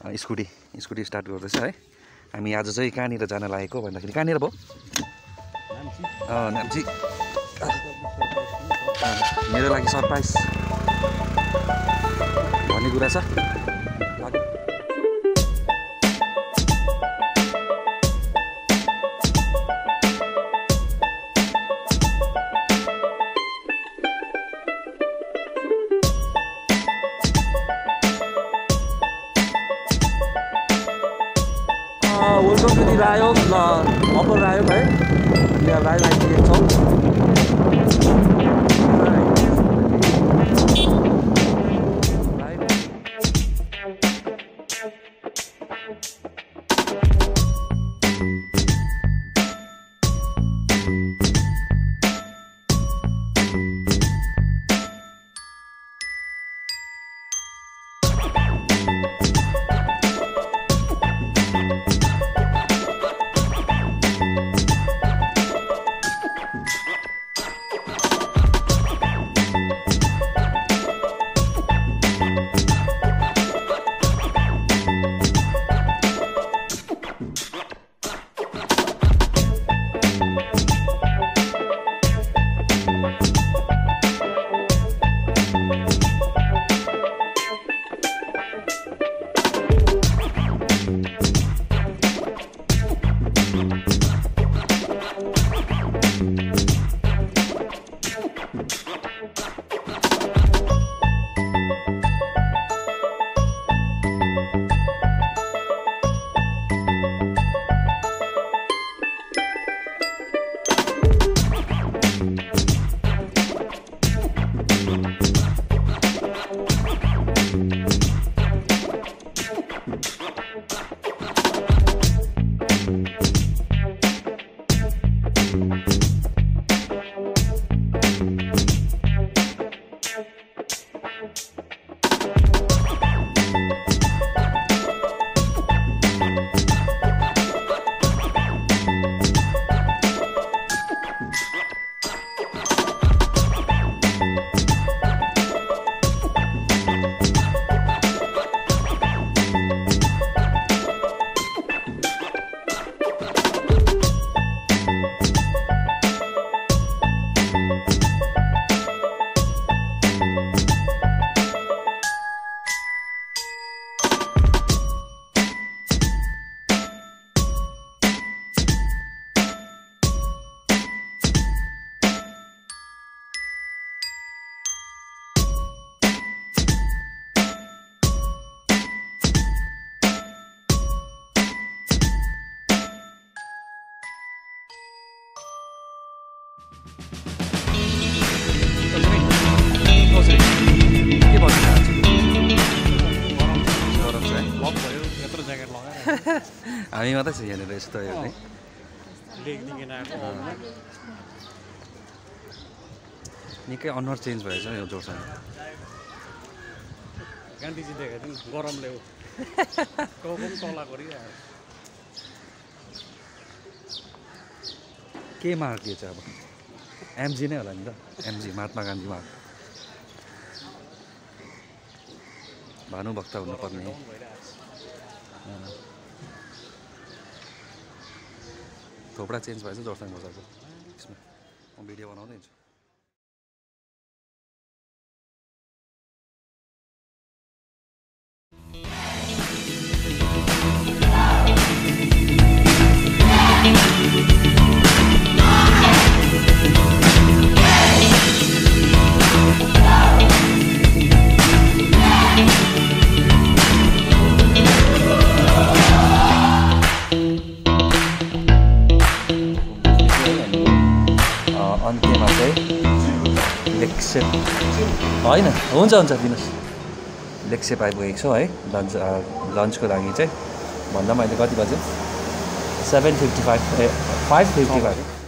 Scooty scooty start गर्दैछ है। हामी आज चाहिँ कहाँनिर जान लागेको भन्दाखेरि कहाँनिर भयो नाम्ची। मेरो लागि सरप्राइज। भन्ने कुरा छ। दि रायोग ल अप्पर रायोग है यहाँ रायोग आइपुगेको छौँ। हामी मात्रै छ यहाँनिर यस्तो हेर्ने निकै अनुहार चेन्ज भएछ यो जोरसँग गान्धीजी नि गरमले तला गरिरहेको के मार्क यो चाहिँ अब एमजी नै होला नि त एमजी महात्मा गान्धी मार्क भानुभक्त हुनुपर्ने थोपडा चेन्ज भएछ जोरसँग बजाएको यसमा म भिडियो बनाउँदै हुन्छु लेक्सेप होइन हुन्छ हुन्छ दिनुहोस्। लेक्सेप आइपुगेको छौँ है लन्च लन्चको लागि चाहिँ। भन्दा पनि अहिले कति बज्यो? Seven fifty five a five fifty five